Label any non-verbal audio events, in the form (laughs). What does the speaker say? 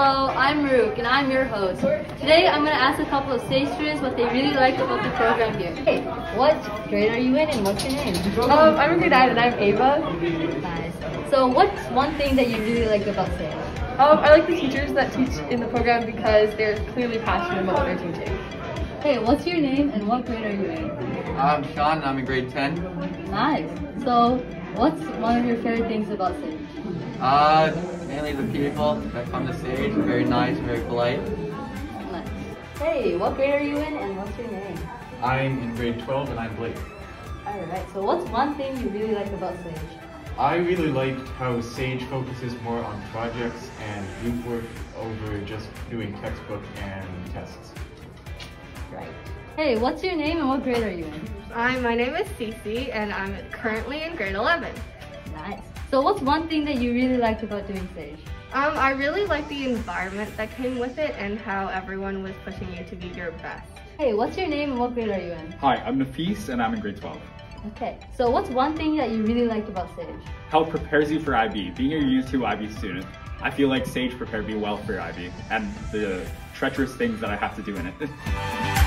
Hello, I'm Maruk and I'm your host. Today I'm going to ask a couple of Sage students what they really liked about the program here. Hey, what grade are you in and what's your name? Um, I'm in grade 9 and I'm Ava. Nice. So what's one thing that you really like about Sage? Um, I like the teachers that teach in the program because they're clearly passionate about what they're teaching. Hey, what's your name and what grade are you in? I'm Sean and I'm in grade 10. Nice. So what's one of your favorite things about Sage? Uh, mainly the people that come to Sage. very nice, very polite. Nice. Hey, what grade are you in and what's your name? I'm in grade 12 and I'm Blake. Alright, so what's one thing you really like about Sage? I really like how Sage focuses more on projects and group work over just doing textbook and tests. Right. Hey, what's your name and what grade are you in? Hi, my name is Cece and I'm currently in grade 11. Nice. So what's one thing that you really liked about doing Sage? Um, I really liked the environment that came with it and how everyone was pushing you to be your best. Hey, what's your name and what grade are you in? Hi, I'm Nafis and I'm in grade 12. Okay, so what's one thing that you really liked about Sage? How it prepares you for IB. Being a U2 IB student, I feel like Sage prepared me well for IB and the treacherous things that I have to do in it. (laughs)